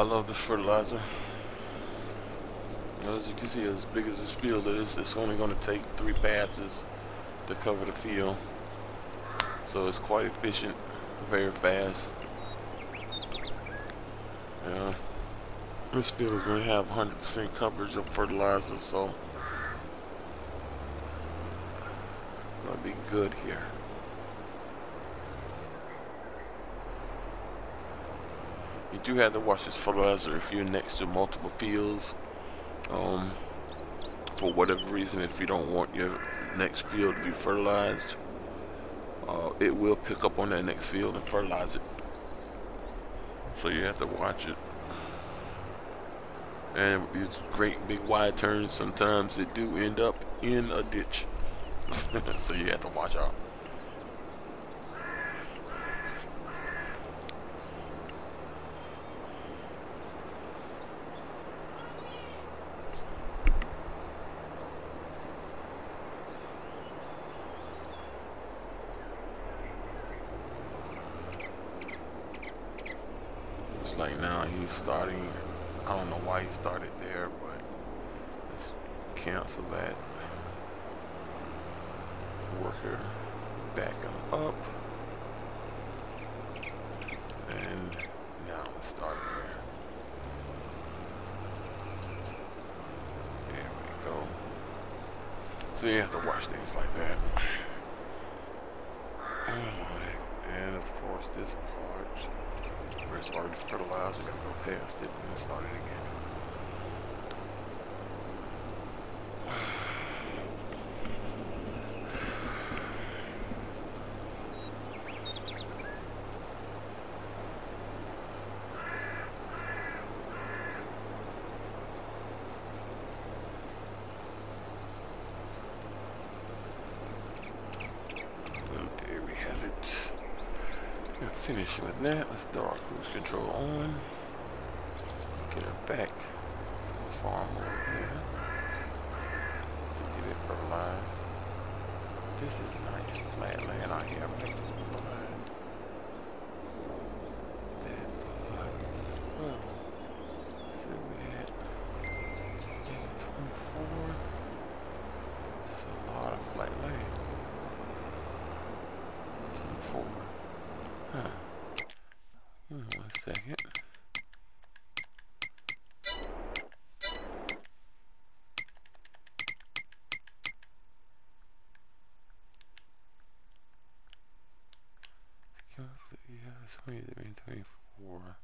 I love the fertilizer. As you can see, as big as this field is, it's only going to take three passes to cover the field. So it's quite efficient, very fast. Yeah. This field is going to have 100% coverage of fertilizer, so going to be good here. You do have to watch this fertilizer if you're next to multiple fields. Um, for whatever reason, if you don't want your next field to be fertilized, uh, it will pick up on that next field and fertilize it. So you have to watch it. And these great big wide turns, sometimes it do end up in a ditch. so you have to watch out. like now he's starting, I don't know why he started there, but let's cancel that. Worker, back him up. And now let's start there. There we go. So you have to watch things like that. And of course this part where it's already fertilized, we gotta go past it and then start it again. With that. Let's throw our cruise control on. Get her back to the farm over here. To get it fertilized. This is nice flat land out here. I'm making some blood. That blood as well. So we had 24. This is a lot of flat land. 24. Huh. One second. Yeah, 23, 24.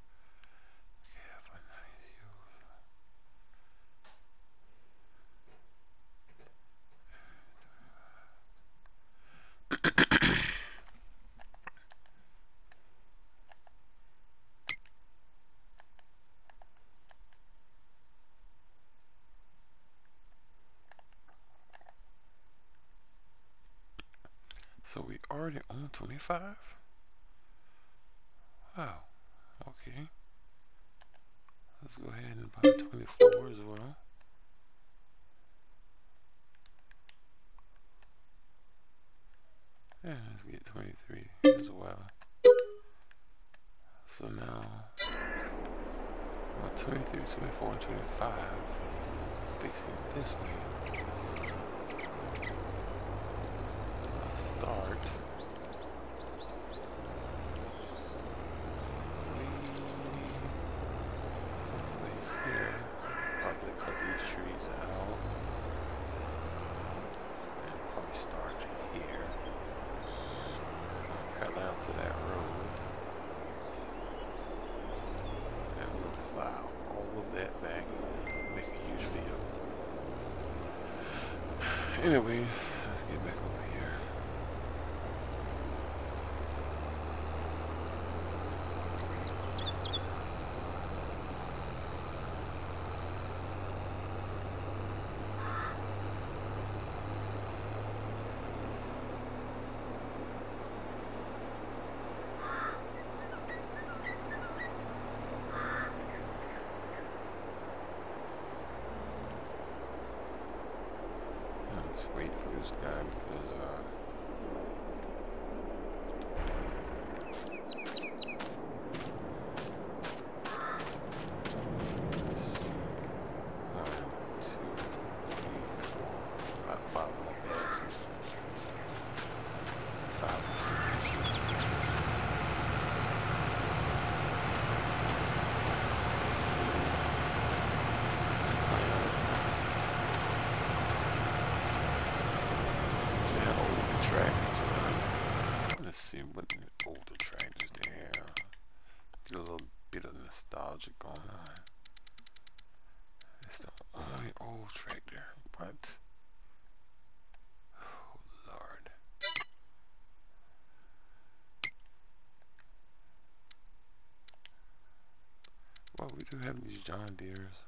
So we already own 25? Wow. Okay. Let's go ahead and buy 24 as well. Yeah, let's get 23 as well. So now, well, 23, 24, and 25, fixing this way. start. here, probably cut these trees out. And probably start here. Parallel to that road. And we'll plow all of that back. Make a huge field. Anyways, let's get back over here. wait for this guy because uh, what the older tractors there. Get a little bit of nostalgia going on. It's the only old tractor. What? Oh Lord. Well, we do have these John Deeres.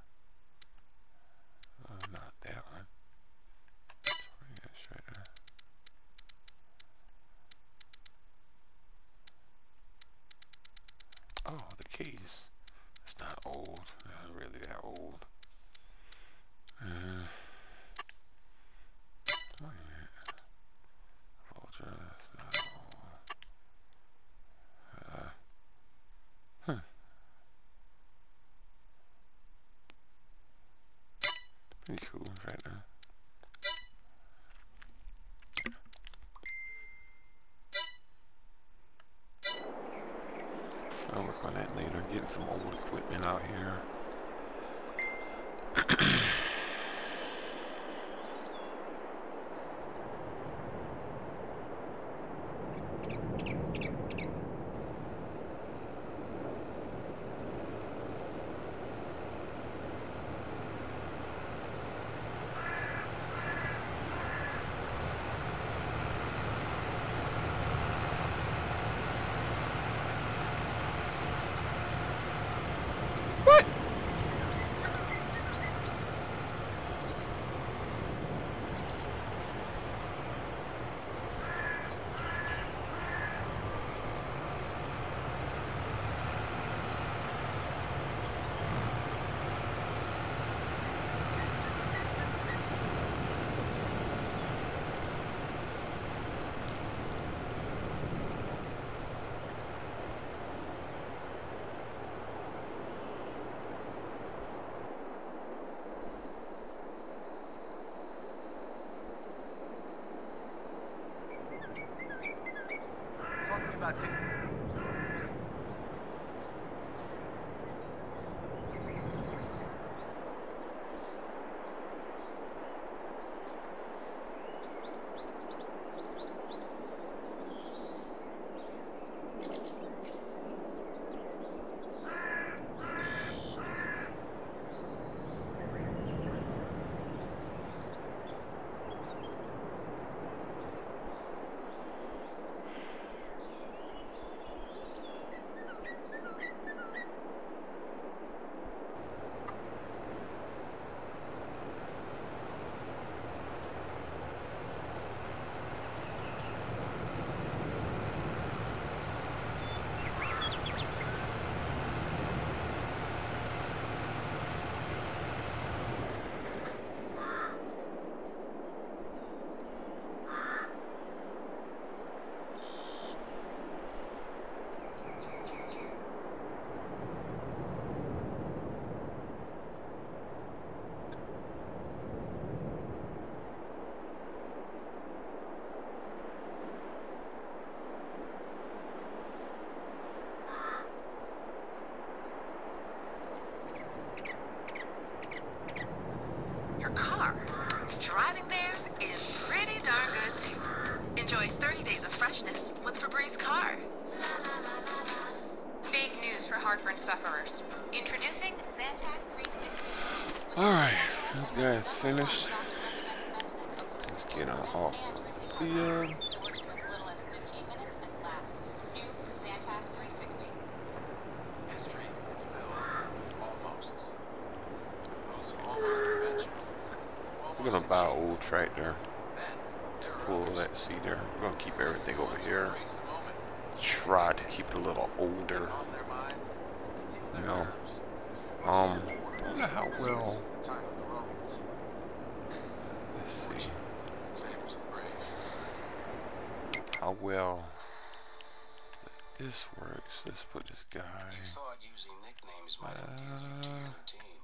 About taking guy's finished. Let's get on off the field. It works in as little as 15 minutes and lasts. New Zantac 360. history is filled with almosts. Those almost conventional. We're gonna buy an old tractor to pull that cedar. We're gonna keep everything over here. Try to keep it a little older. You know. Um, I wonder how well. The time of the Romans. Let's see. Sabers and brave. How well this works. Let's put this guy. You thought using nicknames might endear you to your team.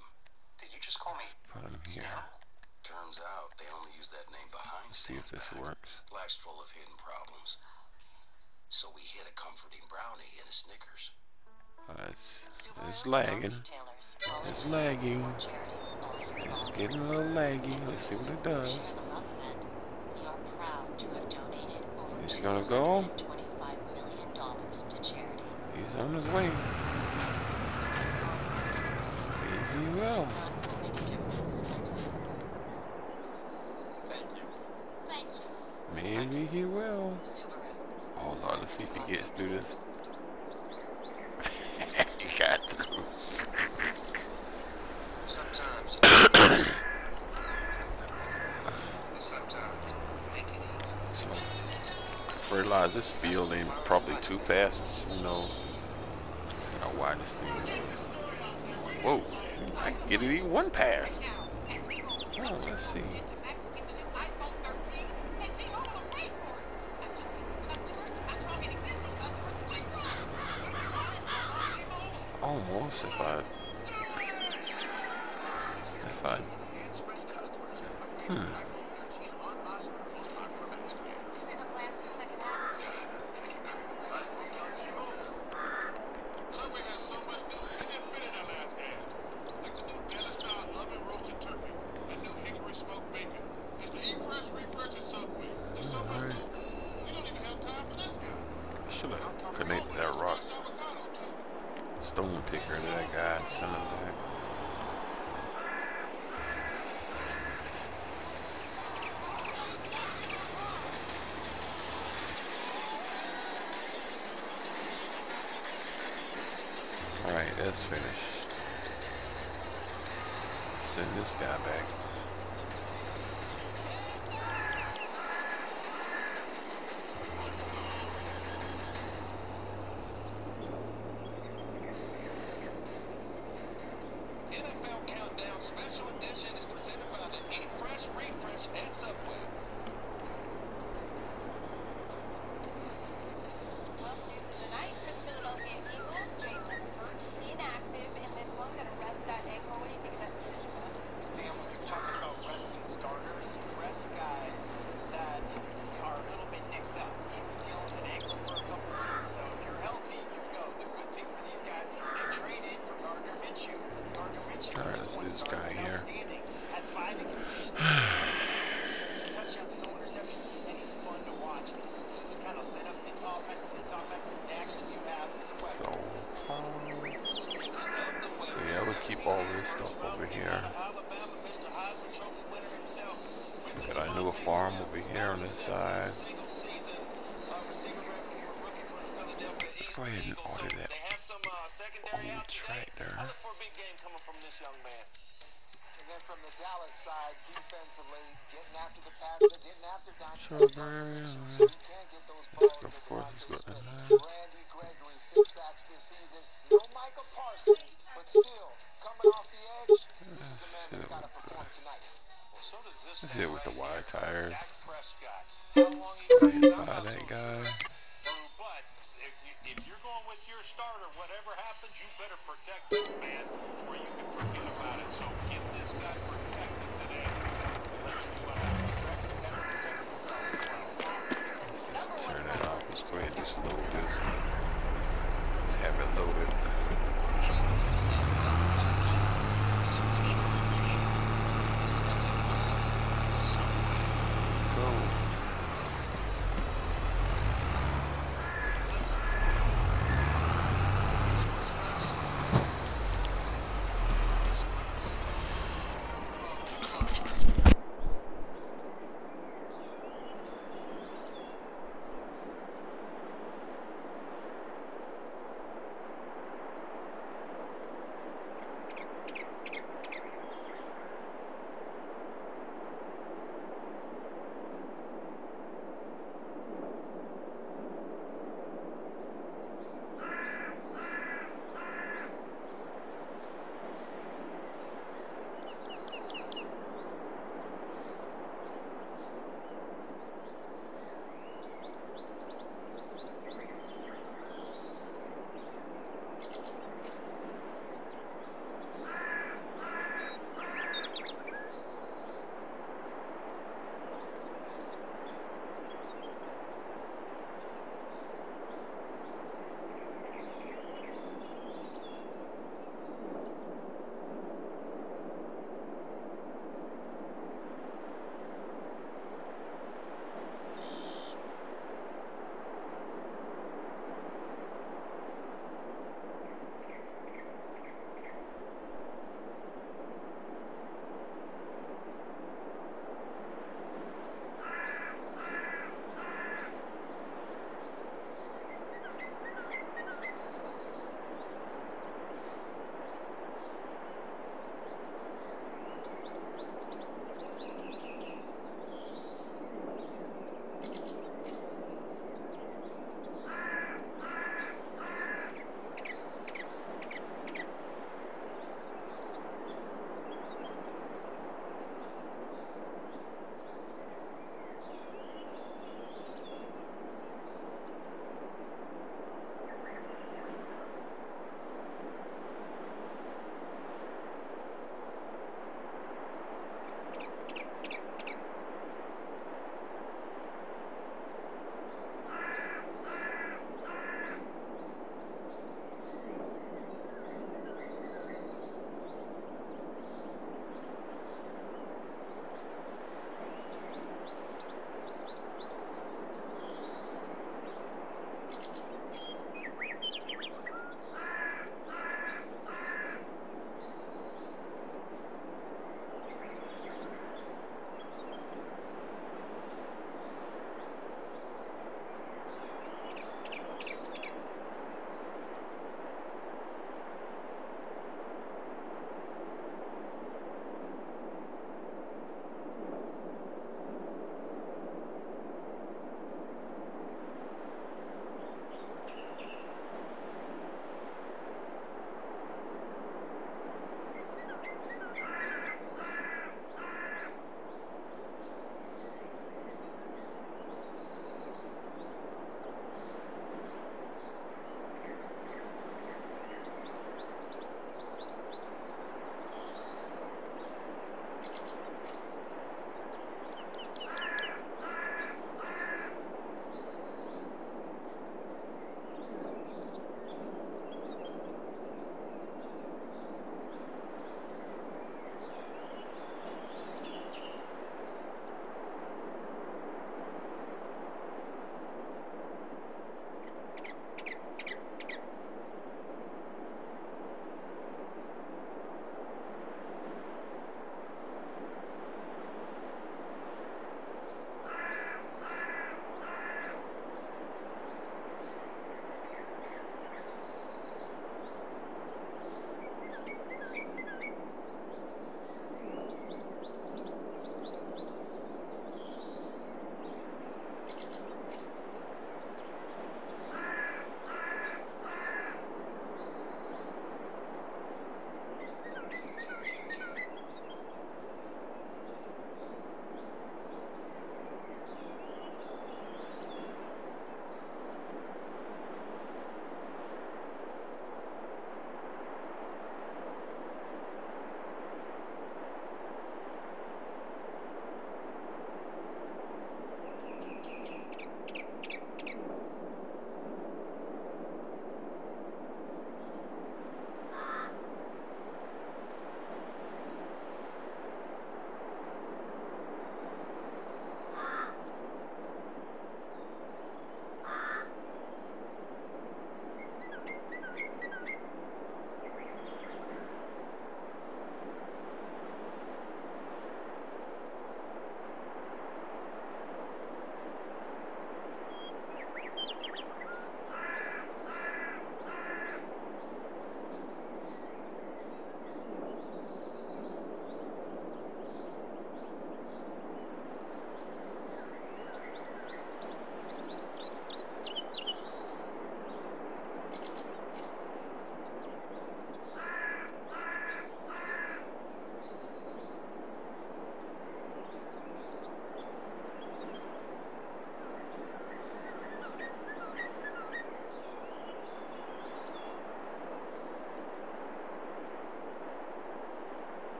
Did you just call me? Put him here. Turns out they only use that name behind Let's see if this Stanback. works. Life's full of hidden problems. So we hid a comforting brownie in a Snickers. Uh, it's, it's lagging. It's volunteers, lagging. and charities all year It's getting a little laggy. Let's see what it does. Share the Love event. We are proud to have donated over It's gonna go. $225 million He's on his way. Maybe he will. Maybe he will. Oh Lord, let's see if he gets through this. he got through. Sometimes. Sometimes. Make it easy. So, fertilize this field ain't probably two passes. Who knows? See how wide this thing is. Whoa, I can get it in one pass. Oh, let's see. who did to Max will get We got our new farm over here on this side. Let's go ahead and order that old tractor. And then from the Dallas side, defensively, getting after the passer, getting after Dante. Strawberry, So you can get those balls Of to course, DeVonta Smith. Randy Gregory, six sacks this season. No Micah Parsons, but still, coming off the edge, this is a man that's got to perform tonight. Well, so Let's hit with the wide tires. How long you buy that guy? But if, you, if you're going with your starter, whatever happens, you better protect this man, or you can forget about it. So get this guy protected today. Let's see what happens. Jackson better protect himself as well. Let's turn that off. Let's go ahead and just load this. Let's have it loaded.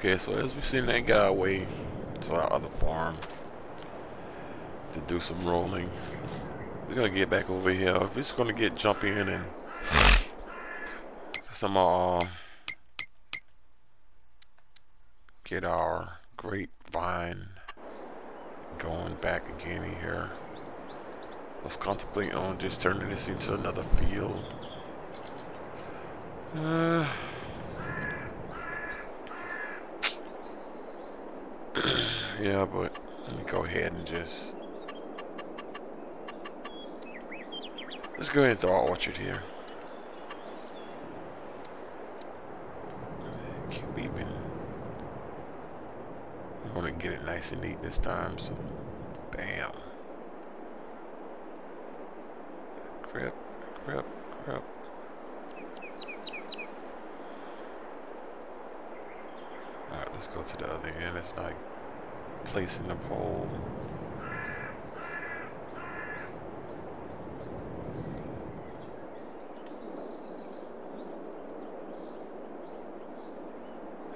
Okay, so as we've seen, that guy away to our other farm to do some rolling, we're gonna get back over here. We're just gonna get jump in and some uh get our grapevine going back again here. I was contemplating on just turning this into another field. Uh, yeah, but let me go ahead and just let's go ahead and throw our orchard here. Keep even. I want to get it nice and neat this time, so bam. Grip, grip, grip. Alright, let's go to the other end. It's like placing the pole.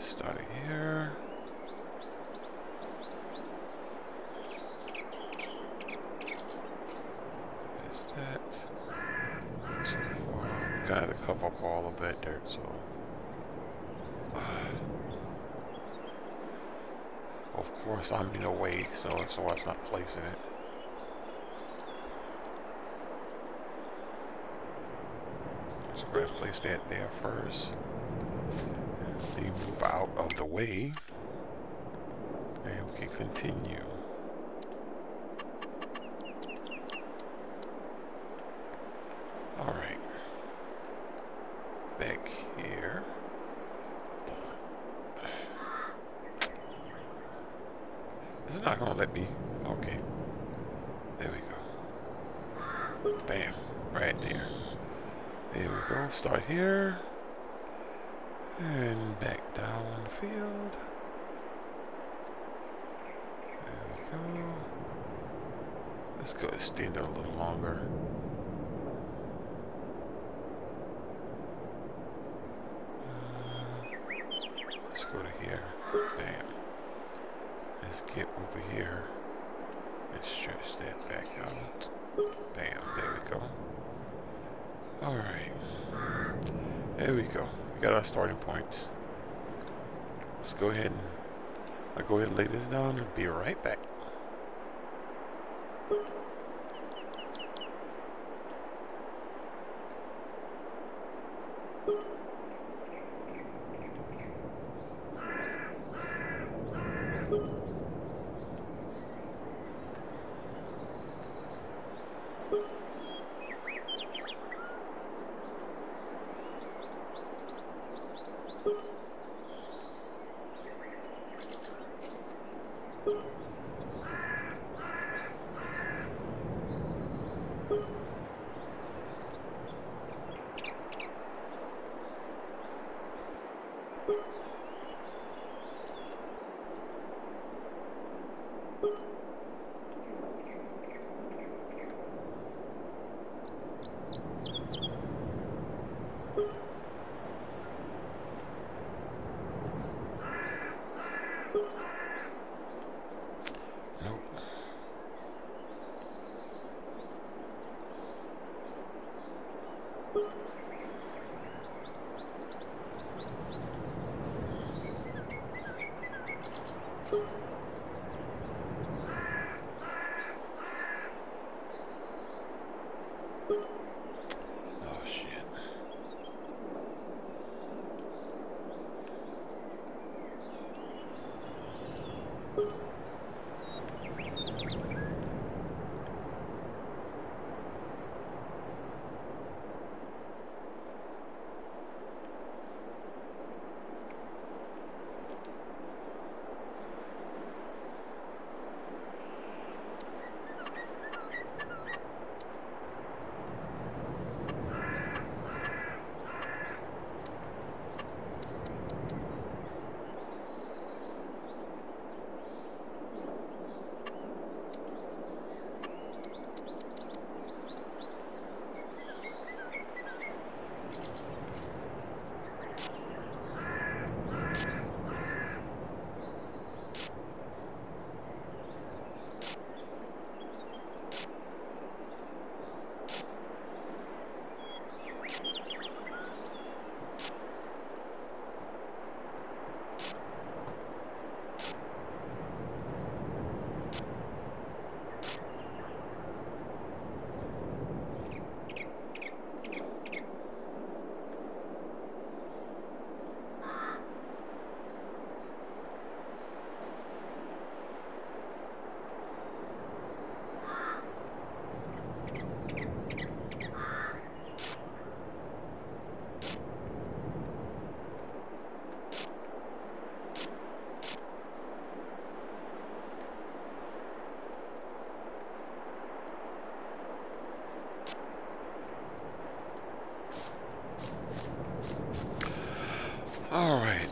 Start it here. Is that too far? Kind of cover up all of that dirt, so. Of course, I'm in the way, so so I was not placing it. Just go ahead and place that there first. Then move out of the way, and we can continue. All right, back here. It's not gonna let me. Okay. There we go. Bam. Right there. There we go. Start here. And back down the field. There we go. Let's go extend it a little longer. Uh, let's go to here. Bam. Let's get over here and stretch that back out. Bam, there we go. Alright. There we go. We got our starting point. Let's go ahead and I'll go ahead and lay this down and be right back.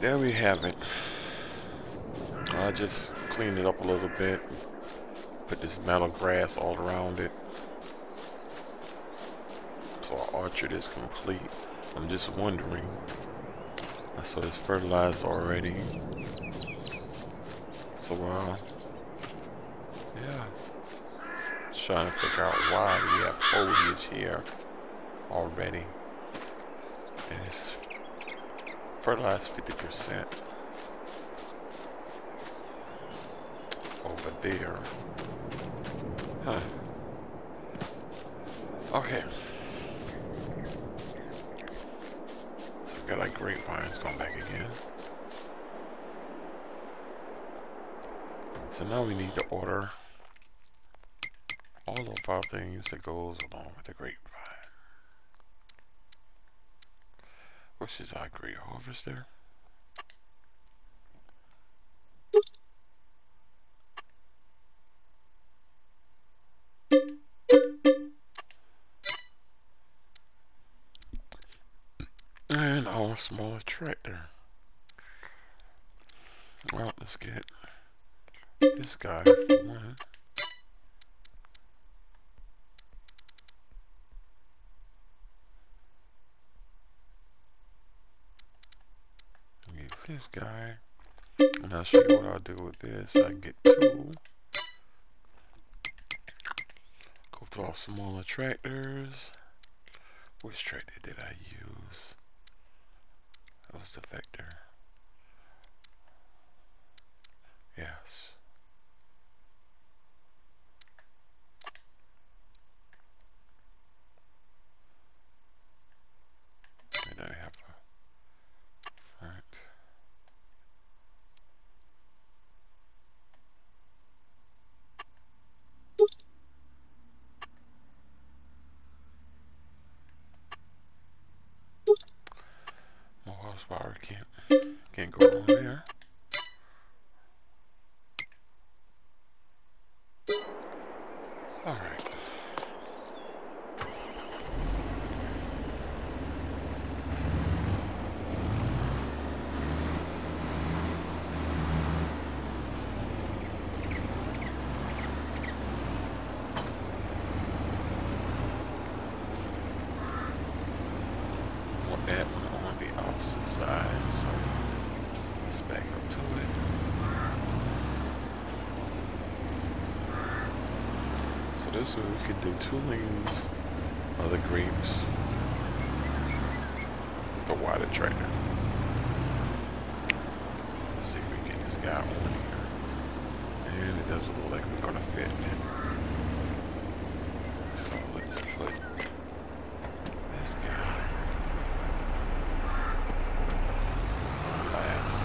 There we have it. I just cleaned it up a little bit. Put this metal grass all around it. So our orchard is complete. I'm just wondering. I saw it's fertilized already. So, uh, yeah. Just trying to figure out why we have foliage here already. And it's fertilized 50% over there. Huh. Okay. So we got like grapevines going back again. So now we need to order all of our things that goes along with the grapevine. Which is our grape harvester. And our smaller tractor. Well, let's get this guy for one. Get this guy. And I'll show you what I'll do with this. I get two. Go to our smaller tractors. Which tractor did I use? That was the vector. Yes. And then I have a front. More horsepower can't can't go wrong there. All right. Want that one on the opposite side, so let's back up to it. So we could do two lanes of the grapes with a wider tractor. Let's see if we can just get one here. And it doesn't look like we're gonna fit in it. So let's put this guy last.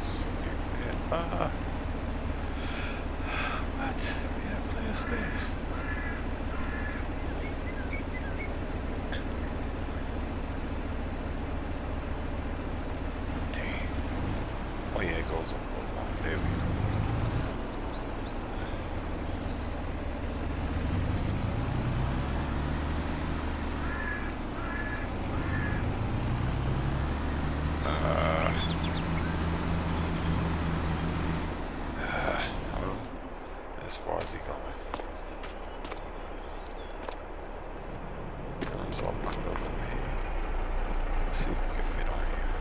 So we have, uh, what? We have plenty of space. Dang. Oh yeah, it goes up. Oh, there we go. Uh, uh, oh, as far as he going. Comes all the way over here. Let's see if we can fit on here.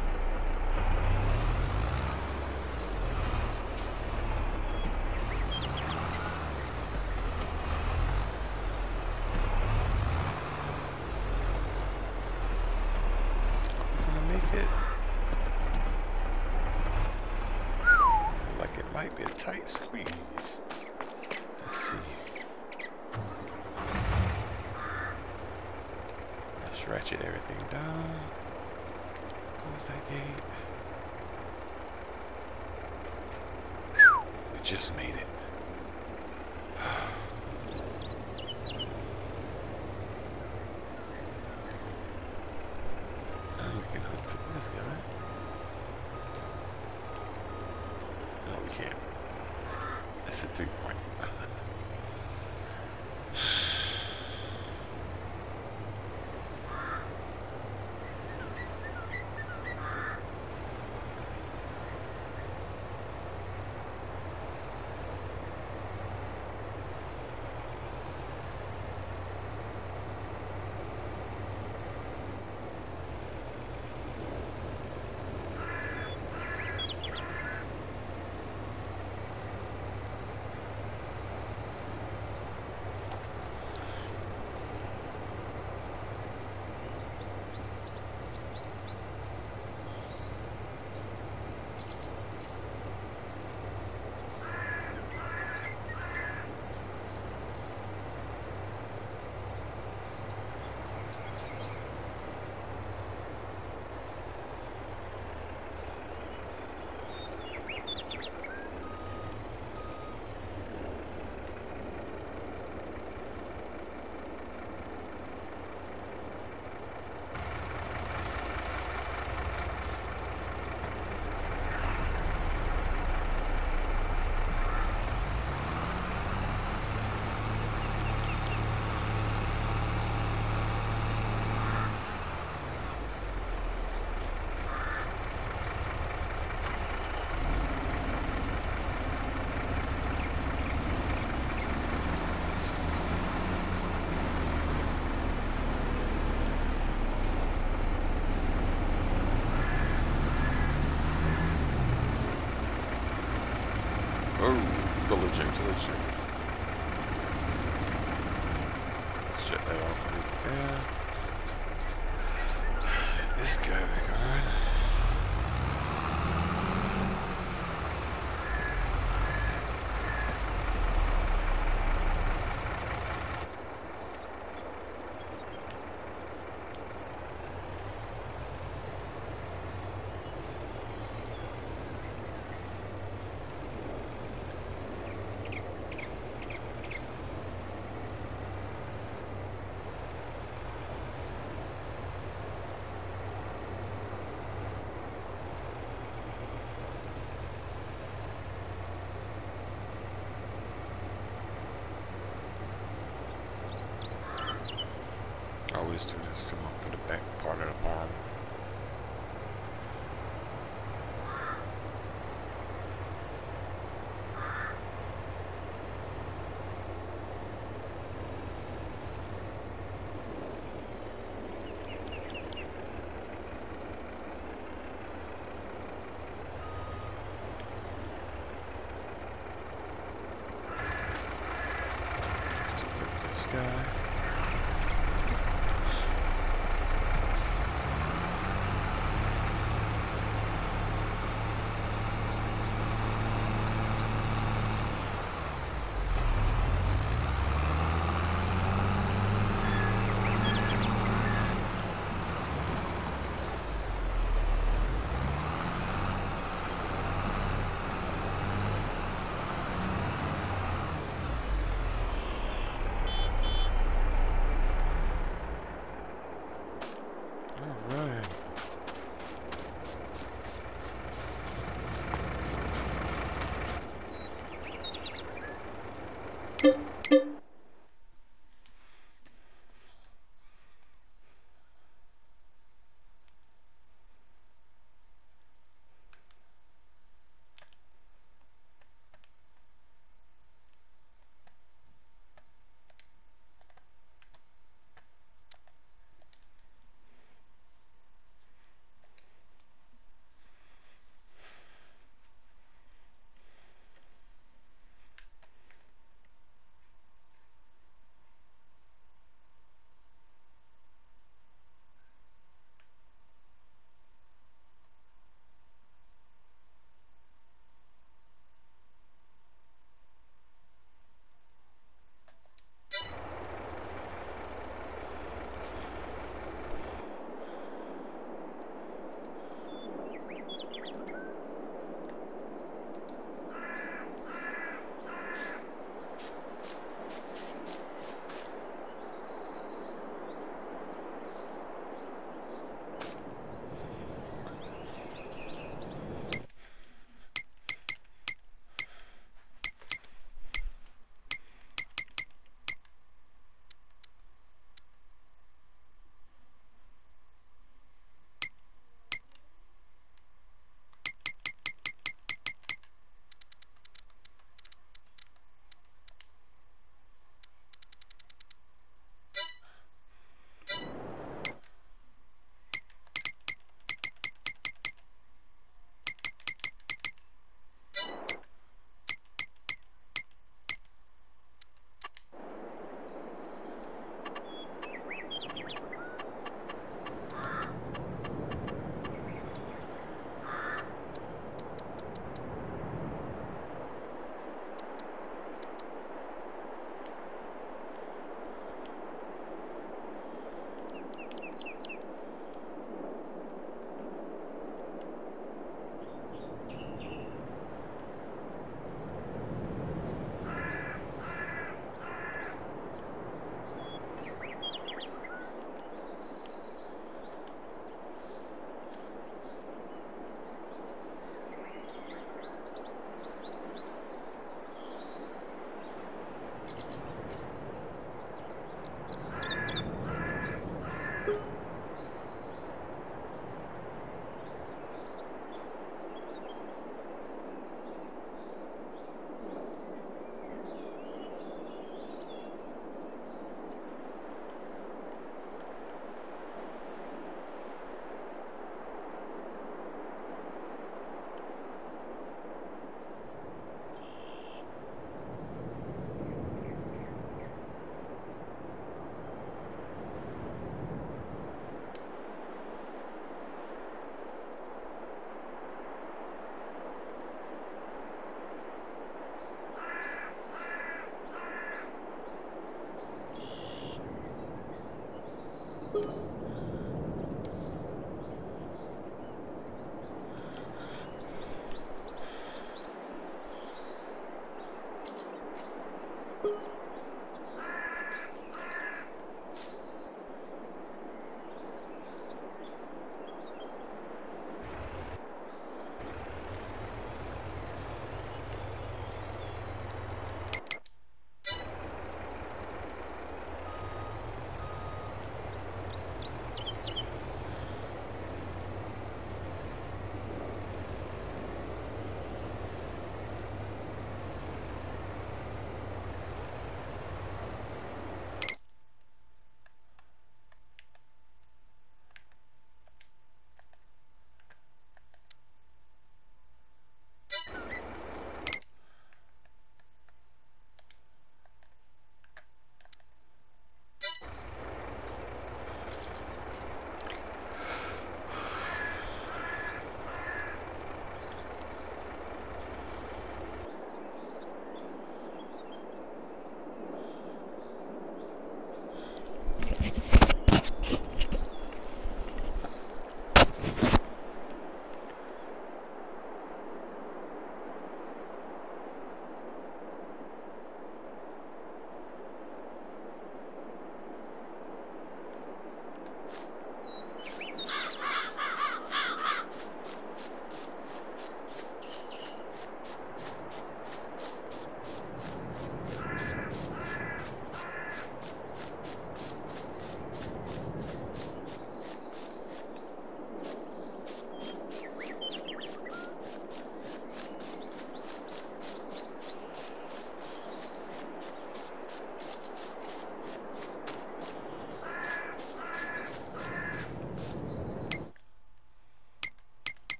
I'm gonna make it. Like it might be a tight squeeze. Let's see. Let's ratchet everything down. Close that gate. We just made it. This, come up for the back part